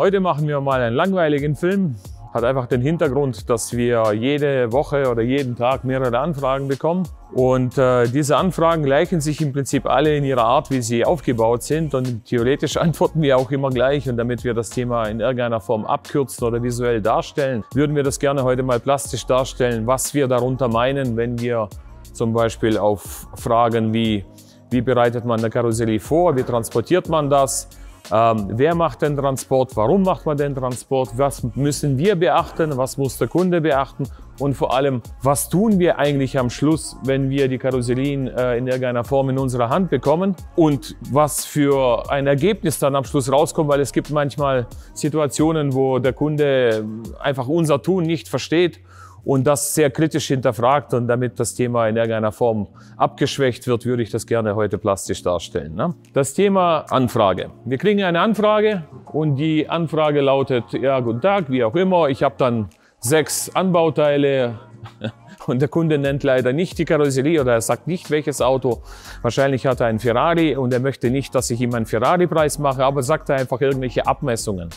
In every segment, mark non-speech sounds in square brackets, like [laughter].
Heute machen wir mal einen langweiligen Film. Hat einfach den Hintergrund, dass wir jede Woche oder jeden Tag mehrere Anfragen bekommen. Und äh, diese Anfragen gleichen sich im Prinzip alle in ihrer Art, wie sie aufgebaut sind. Und theoretisch [laughs] antworten wir auch immer gleich. Und damit wir das Thema in irgendeiner Form abkürzen oder visuell darstellen, würden wir das gerne heute mal plastisch darstellen, was wir darunter meinen, wenn wir zum Beispiel auf Fragen wie, wie bereitet man eine Karosserie vor, wie transportiert man das, ähm, wer macht den Transport? Warum macht man den Transport? Was müssen wir beachten? Was muss der Kunde beachten? Und vor allem, was tun wir eigentlich am Schluss, wenn wir die Karosserien äh, in irgendeiner Form in unserer Hand bekommen? Und was für ein Ergebnis dann am Schluss rauskommt, weil es gibt manchmal Situationen, wo der Kunde einfach unser Tun nicht versteht und das sehr kritisch hinterfragt und damit das Thema in irgendeiner Form abgeschwächt wird, würde ich das gerne heute plastisch darstellen. Ne? Das Thema Anfrage. Wir kriegen eine Anfrage und die Anfrage lautet, ja, guten Tag, wie auch immer, ich habe dann sechs Anbauteile [laughs] und der Kunde nennt leider nicht die Karosserie oder er sagt nicht, welches Auto. Wahrscheinlich hat er einen Ferrari und er möchte nicht, dass ich ihm einen Ferrari-Preis mache, aber sagt er einfach irgendwelche Abmessungen.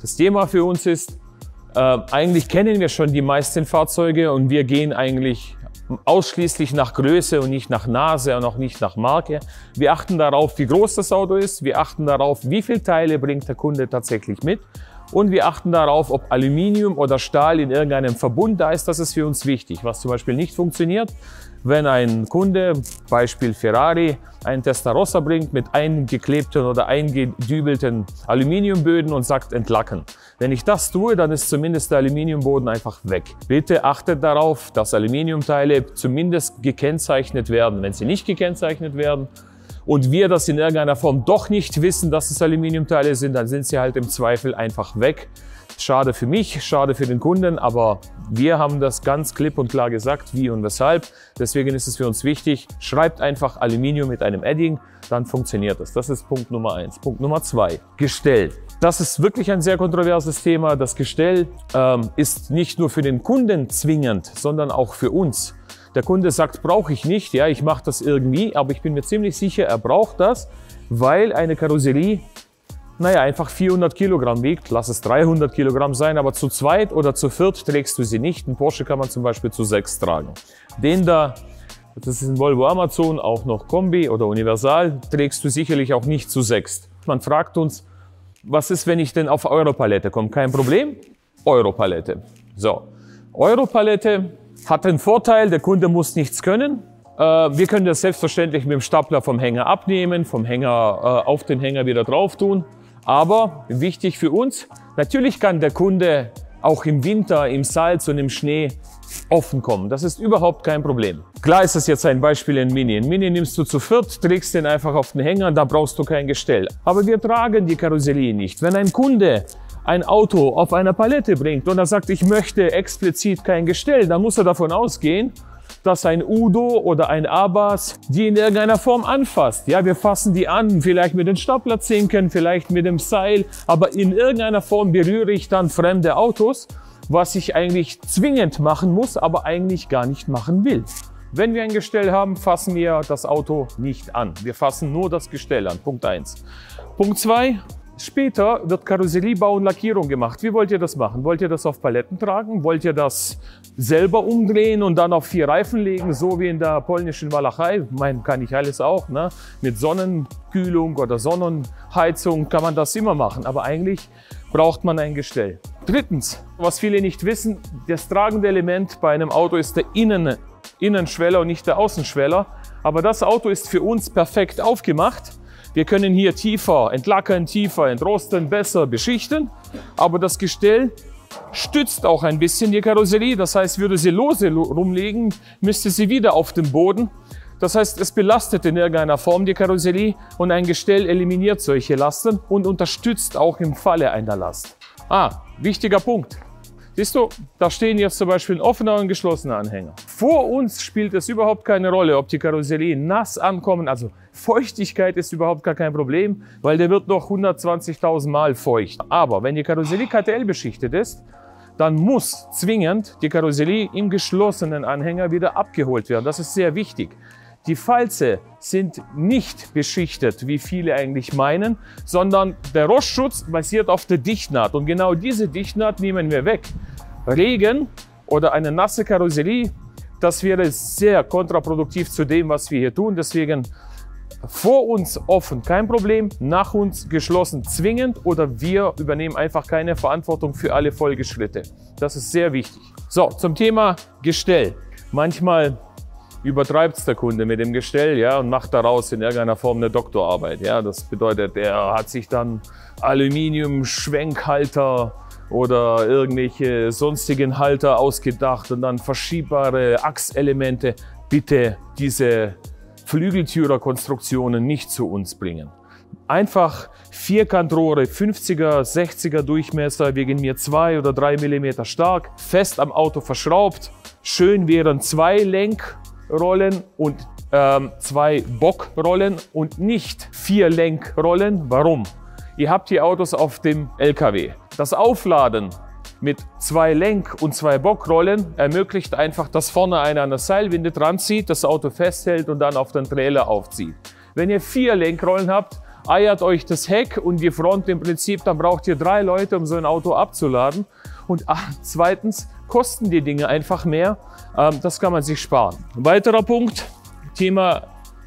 Das Thema für uns ist, äh, eigentlich kennen wir schon die meisten Fahrzeuge und wir gehen eigentlich ausschließlich nach Größe und nicht nach Nase und auch nicht nach Marke. Wir achten darauf, wie groß das Auto ist. Wir achten darauf, wie viele Teile bringt der Kunde tatsächlich mit. Und wir achten darauf, ob Aluminium oder Stahl in irgendeinem Verbund da ist. Das ist für uns wichtig. Was zum Beispiel nicht funktioniert, wenn ein Kunde, Beispiel Ferrari, einen Testarossa bringt mit eingeklebten oder eingedübelten Aluminiumböden und sagt entlacken. Wenn ich das tue, dann ist zumindest der Aluminiumboden einfach weg. Bitte achtet darauf, dass Aluminiumteile zumindest gekennzeichnet werden. Wenn sie nicht gekennzeichnet werden, und wir das in irgendeiner Form doch nicht wissen, dass es Aluminiumteile sind, dann sind sie halt im Zweifel einfach weg. Schade für mich, schade für den Kunden, aber wir haben das ganz klipp und klar gesagt, wie und weshalb. Deswegen ist es für uns wichtig, schreibt einfach Aluminium mit einem Edding, dann funktioniert das. Das ist Punkt Nummer eins. Punkt Nummer zwei, Gestell. Das ist wirklich ein sehr kontroverses Thema. Das Gestell ähm, ist nicht nur für den Kunden zwingend, sondern auch für uns. Der Kunde sagt, brauche ich nicht, ja, ich mache das irgendwie, aber ich bin mir ziemlich sicher, er braucht das, weil eine Karosserie naja, einfach 400 Kilogramm wiegt, lass es 300 Kilogramm sein, aber zu zweit oder zu viert trägst du sie nicht. Ein Porsche kann man zum Beispiel zu sechs tragen. Den da, das ist ein Volvo Amazon, auch noch Kombi oder Universal, trägst du sicherlich auch nicht zu sechs. Man fragt uns, was ist, wenn ich denn auf Europalette komme? Kein Problem, Europalette. So, Europalette hat den Vorteil, der Kunde muss nichts können. Äh, wir können das selbstverständlich mit dem Stapler vom Hänger abnehmen, vom Hänger äh, auf den Hänger wieder drauf tun. Aber wichtig für uns, natürlich kann der Kunde auch im Winter, im Salz und im Schnee offen kommen. Das ist überhaupt kein Problem. Klar ist das jetzt ein Beispiel in Mini. Ein Mini nimmst du zu viert, trägst den einfach auf den Hänger, da brauchst du kein Gestell. Aber wir tragen die Karosserie nicht. Wenn ein Kunde ein Auto auf einer Palette bringt und er sagt, ich möchte explizit kein Gestell, dann muss er davon ausgehen, dass ein Udo oder ein Abbas die in irgendeiner Form anfasst. Ja, wir fassen die an, vielleicht mit den Staplerzinken, vielleicht mit dem Seil, aber in irgendeiner Form berühre ich dann fremde Autos, was ich eigentlich zwingend machen muss, aber eigentlich gar nicht machen will. Wenn wir ein Gestell haben, fassen wir das Auto nicht an. Wir fassen nur das Gestell an. Punkt eins. Punkt zwei: Später wird Karosseriebau und Lackierung gemacht. Wie wollt ihr das machen? Wollt ihr das auf Paletten tragen? Wollt ihr das selber umdrehen und dann auf vier Reifen legen, so wie in der polnischen Walachei? Mein, kann ich alles auch. Ne? Mit Sonnenkühlung oder Sonnenheizung kann man das immer machen. Aber eigentlich braucht man ein Gestell. Drittens, was viele nicht wissen, das tragende Element bei einem Auto ist der Innen, Innenschweller und nicht der Außenschweller. Aber das Auto ist für uns perfekt aufgemacht. Wir können hier tiefer entlackern, tiefer entrosten, besser beschichten, aber das Gestell stützt auch ein bisschen die Karosserie. Das heißt, würde sie lose rumlegen, müsste sie wieder auf dem Boden. Das heißt, es belastet in irgendeiner Form die Karosserie und ein Gestell eliminiert solche Lasten und unterstützt auch im Falle einer Last. Ah, wichtiger Punkt. Siehst du, da stehen jetzt zum Beispiel ein offener und geschlossener Anhänger. Vor uns spielt es überhaupt keine Rolle, ob die Karosserie nass ankommen. Also Feuchtigkeit ist überhaupt gar kein Problem, weil der wird noch 120.000 Mal feucht. Aber wenn die Karosserie KTL beschichtet ist, dann muss zwingend die Karosserie im geschlossenen Anhänger wieder abgeholt werden. Das ist sehr wichtig. Die Falze sind nicht beschichtet, wie viele eigentlich meinen, sondern der Rostschutz basiert auf der Dichtnaht. Und genau diese Dichtnaht nehmen wir weg. Regen oder eine nasse Karosserie, das wäre sehr kontraproduktiv zu dem, was wir hier tun. Deswegen vor uns offen, kein Problem. Nach uns geschlossen, zwingend oder wir übernehmen einfach keine Verantwortung für alle Folgeschritte. Das ist sehr wichtig. So, zum Thema Gestell. Manchmal übertreibt es der Kunde mit dem Gestell ja, und macht daraus in irgendeiner Form eine Doktorarbeit. Ja. Das bedeutet, er hat sich dann Aluminium-Schwenkhalter oder irgendwelche sonstigen Halter ausgedacht und dann verschiebbare Achselemente. Bitte diese Flügeltürerkonstruktionen nicht zu uns bringen. Einfach Vierkantrohre, 50er, 60er Durchmesser, wegen mir zwei oder drei Millimeter stark, fest am Auto verschraubt. Schön wären zwei Lenkrollen und ähm, zwei Bockrollen und nicht vier Lenkrollen. Warum? Ihr habt die Autos auf dem LKW. Das Aufladen mit zwei Lenk- und zwei Bockrollen ermöglicht einfach, dass vorne einer an der Seilwinde dran zieht, das Auto festhält und dann auf den Trailer aufzieht. Wenn ihr vier Lenkrollen habt, eiert euch das Heck und die Front im Prinzip, dann braucht ihr drei Leute, um so ein Auto abzuladen. Und [laughs] zweitens kosten die Dinge einfach mehr. Ähm, das kann man sich sparen. Ein weiterer Punkt, Thema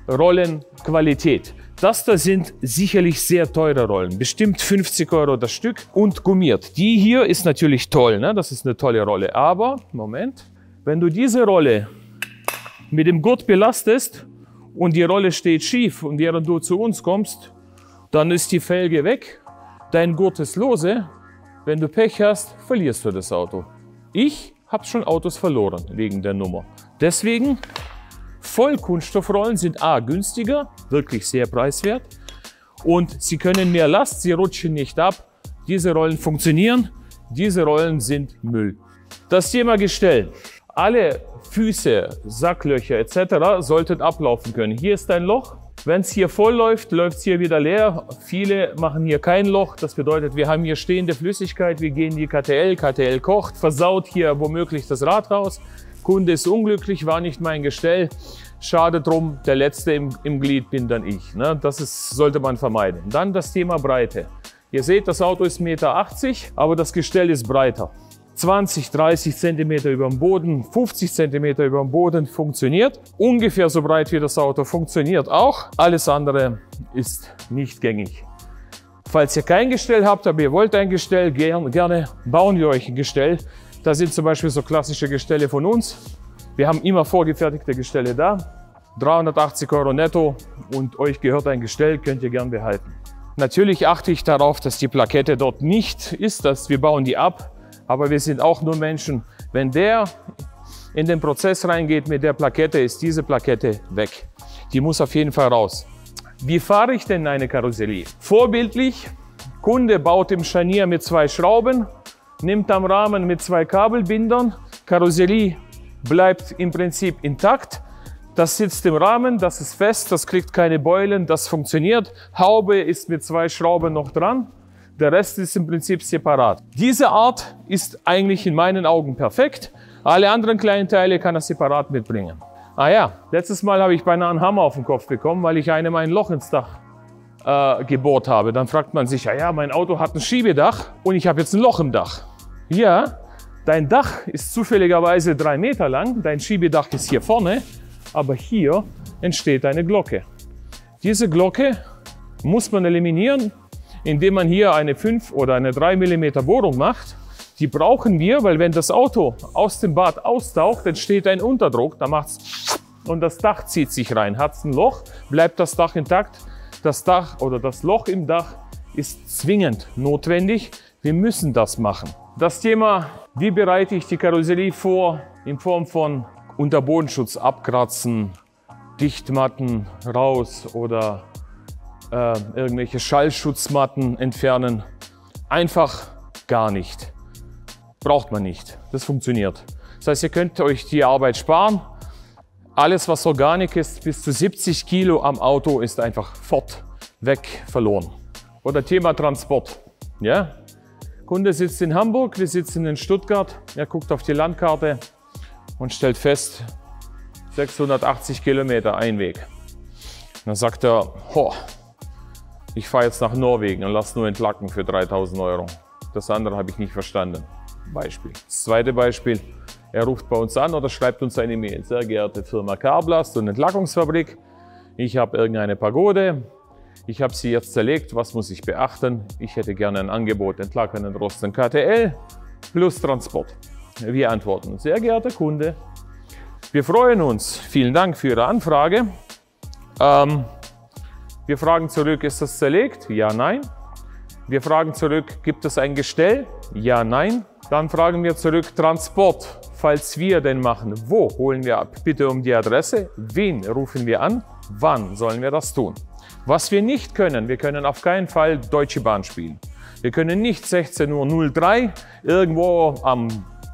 Rollenqualität. Das da sind sicherlich sehr teure Rollen, bestimmt 50 Euro das Stück und gummiert. Die hier ist natürlich toll, ne? das ist eine tolle Rolle. Aber, Moment, wenn du diese Rolle mit dem Gurt belastest und die Rolle steht schief und während du zu uns kommst, dann ist die Felge weg, dein Gurt ist lose. Wenn du Pech hast, verlierst du das Auto. Ich habe schon Autos verloren wegen der Nummer. Deswegen Vollkunststoffrollen sind A günstiger, wirklich sehr preiswert und sie können mehr Last, sie rutschen nicht ab. Diese Rollen funktionieren, diese Rollen sind Müll. Das Thema Gestell. Alle Füße, Sacklöcher etc. sollten ablaufen können. Hier ist ein Loch. Wenn es hier voll läuft, läuft es hier wieder leer. Viele machen hier kein Loch. Das bedeutet, wir haben hier stehende Flüssigkeit. Wir gehen die KTL, KTL kocht, versaut hier womöglich das Rathaus. Kunde ist unglücklich, war nicht mein Gestell. Schade drum, der Letzte im, im Glied bin dann ich. Ne? Das ist, sollte man vermeiden. Dann das Thema Breite. Ihr seht, das Auto ist 1,80 Meter, aber das Gestell ist breiter. 20, 30 Zentimeter über dem Boden, 50 Zentimeter über dem Boden funktioniert. Ungefähr so breit wie das Auto funktioniert auch. Alles andere ist nicht gängig. Falls ihr kein Gestell habt, aber ihr wollt ein Gestell, gerne bauen wir euch ein Gestell. Das sind zum Beispiel so klassische Gestelle von uns. Wir haben immer vorgefertigte Gestelle da. 380 Euro netto und euch gehört ein Gestell, könnt ihr gern behalten. Natürlich achte ich darauf, dass die Plakette dort nicht ist, dass wir bauen die ab, aber wir sind auch nur Menschen. Wenn der in den Prozess reingeht mit der Plakette, ist diese Plakette weg. Die muss auf jeden Fall raus. Wie fahre ich denn eine Karosserie? Vorbildlich, Kunde baut im Scharnier mit zwei Schrauben, nimmt am Rahmen mit zwei Kabelbindern. Karosserie bleibt im Prinzip intakt. Das sitzt im Rahmen, das ist fest, das kriegt keine Beulen, das funktioniert. Haube ist mit zwei Schrauben noch dran. Der Rest ist im Prinzip separat. Diese Art ist eigentlich in meinen Augen perfekt. Alle anderen kleinen Teile kann er separat mitbringen. Ah ja, letztes Mal habe ich beinahe einen Hammer auf den Kopf bekommen, weil ich einem ein Loch ins Dach äh, gebohrt habe. Dann fragt man sich, ja, ja, mein Auto hat ein Schiebedach und ich habe jetzt ein Loch im Dach. Ja, dein Dach ist zufälligerweise drei Meter lang, dein Schiebedach ist hier vorne, aber hier entsteht eine Glocke. Diese Glocke muss man eliminieren, indem man hier eine 5 oder eine 3 mm Bohrung macht. Die brauchen wir, weil wenn das Auto aus dem Bad austaucht, entsteht ein Unterdruck, da macht's und das Dach zieht sich rein. Hat es ein Loch, bleibt das Dach intakt. Das Dach oder das Loch im Dach ist zwingend notwendig. Wir müssen das machen. Das Thema, wie bereite ich die Karosserie vor in Form von Unterbodenschutz abkratzen, Dichtmatten raus oder äh, irgendwelche Schallschutzmatten entfernen. Einfach gar nicht. Braucht man nicht. Das funktioniert. Das heißt, ihr könnt euch die Arbeit sparen. Alles, was Organik ist, bis zu 70 Kilo am Auto ist einfach fort, weg, verloren. Oder Thema Transport. Ja? Kunde sitzt in Hamburg, wir sitzen in Stuttgart. Er guckt auf die Landkarte und stellt fest, 680 Kilometer Einweg. Dann sagt er, Ho, ich fahre jetzt nach Norwegen und lasse nur entlacken für 3000 Euro. Das andere habe ich nicht verstanden. Beispiel. Das zweite Beispiel, er ruft bei uns an oder schreibt uns eine Mail. Sehr geehrte Firma Carblast und Entlackungsfabrik, ich habe irgendeine Pagode, ich habe sie jetzt zerlegt, was muss ich beachten? Ich hätte gerne ein Angebot entlackenden Rosten KTL plus Transport. Wir antworten, sehr geehrter Kunde, wir freuen uns, vielen Dank für Ihre Anfrage. Ähm, wir fragen zurück, ist das zerlegt? Ja, nein. Wir fragen zurück, gibt es ein Gestell? Ja, nein. Dann fragen wir zurück, Transport, falls wir den machen, wo holen wir ab? Bitte um die Adresse. Wen rufen wir an? Wann sollen wir das tun? Was wir nicht können, wir können auf keinen Fall Deutsche Bahn spielen. Wir können nicht 16.03 Uhr irgendwo am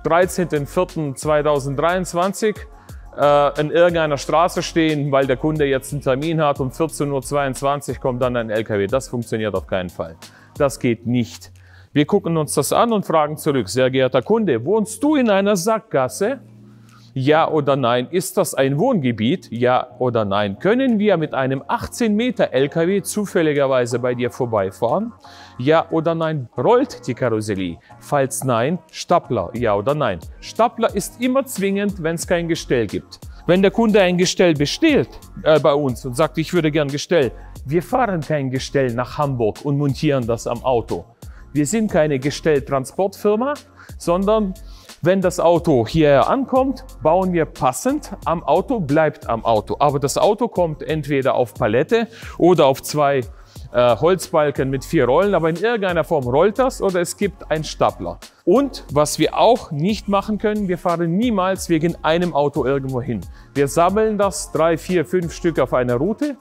13.04.2023 äh, in irgendeiner Straße stehen, weil der Kunde jetzt einen Termin hat. Um 14.22 Uhr kommt dann ein LKW. Das funktioniert auf keinen Fall. Das geht nicht. Wir gucken uns das an und fragen zurück, sehr geehrter Kunde, wohnst du in einer Sackgasse? Ja oder nein? Ist das ein Wohngebiet? Ja oder nein? Können wir mit einem 18 Meter LKW zufälligerweise bei dir vorbeifahren? Ja oder nein? Rollt die Karosserie? Falls nein, Stapler? Ja oder nein? Stapler ist immer zwingend, wenn es kein Gestell gibt. Wenn der Kunde ein Gestell bestellt äh, bei uns und sagt, ich würde gern Gestell, wir fahren kein Gestell nach Hamburg und montieren das am Auto. Wir sind keine Gestelltransportfirma, sondern wenn das Auto hierher ankommt, bauen wir passend am Auto, bleibt am Auto. Aber das Auto kommt entweder auf Palette oder auf zwei äh, Holzbalken mit vier Rollen, aber in irgendeiner Form rollt das oder es gibt einen Stapler. Und was wir auch nicht machen können, wir fahren niemals wegen einem Auto irgendwo hin. Wir sammeln das drei, vier, fünf Stück auf einer Route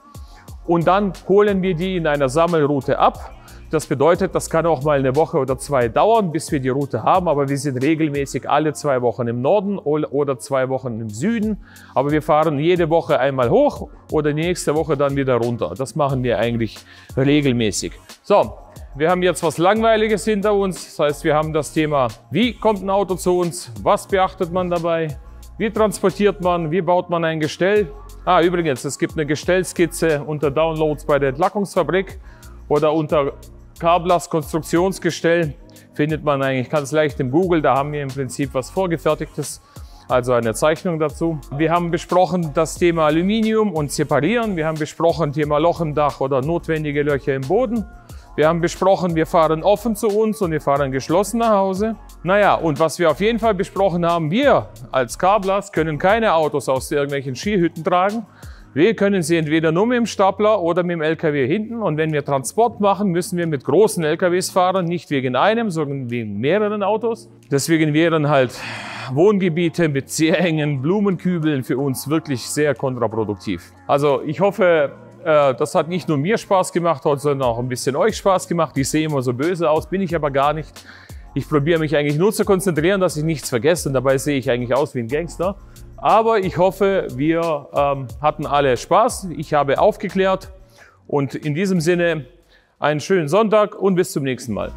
und dann holen wir die in einer Sammelroute ab das bedeutet, das kann auch mal eine Woche oder zwei dauern, bis wir die Route haben, aber wir sind regelmäßig alle zwei Wochen im Norden oder zwei Wochen im Süden. Aber wir fahren jede Woche einmal hoch oder nächste Woche dann wieder runter. Das machen wir eigentlich regelmäßig. So, wir haben jetzt was Langweiliges hinter uns. Das heißt, wir haben das Thema, wie kommt ein Auto zu uns, was beachtet man dabei, wie transportiert man, wie baut man ein Gestell. Ah, übrigens, es gibt eine Gestellskizze unter Downloads bei der Entlackungsfabrik oder unter Kablas Konstruktionsgestell findet man eigentlich ganz leicht im Google. Da haben wir im Prinzip was vorgefertigtes, also eine Zeichnung dazu. Wir haben besprochen das Thema Aluminium und Separieren. Wir haben besprochen Thema Loch im Dach oder notwendige Löcher im Boden. Wir haben besprochen, wir fahren offen zu uns und wir fahren geschlossen nach Hause. Naja, und was wir auf jeden Fall besprochen haben, wir als Kablers können keine Autos aus irgendwelchen Skihütten tragen, wir können sie entweder nur mit dem Stapler oder mit dem LKW hinten. Und wenn wir Transport machen, müssen wir mit großen LKWs fahren, nicht wegen einem, sondern wegen mehreren Autos. Deswegen wären halt Wohngebiete mit sehr engen Blumenkübeln für uns wirklich sehr kontraproduktiv. Also ich hoffe, äh, das hat nicht nur mir Spaß gemacht sondern auch ein bisschen euch Spaß gemacht. Ich sehe immer so böse aus, bin ich aber gar nicht. Ich probiere mich eigentlich nur zu konzentrieren, dass ich nichts vergesse und dabei sehe ich eigentlich aus wie ein Gangster. Aber ich hoffe, wir ähm, hatten alle Spaß. Ich habe aufgeklärt und in diesem Sinne einen schönen Sonntag und bis zum nächsten Mal.